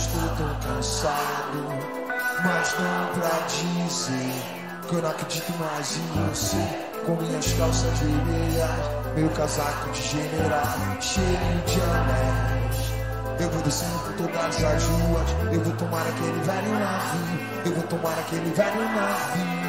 Estou tão cansado, mas não pra dizer que eu não acredito mais em você. Com minhas calças vermelhas, meu casaco de general, cheio de anéis. Eu vou descendo por todas as ruas, eu vou tomar aquele velho navio, eu vou tomar aquele velho navio.